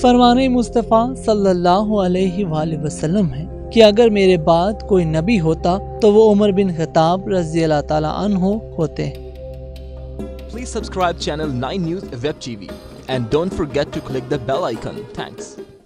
फरमान मुस्तफ़ा सल्लल्लाहु अलैहि वसल्लम है कि अगर मेरे बाद कोई नबी होता तो वो उमर बिन खताब रज़ी अल्लाह ताला अन्हो होते Please subscribe channel 9 News Web TV and don't forget to click the bell icon. Thanks.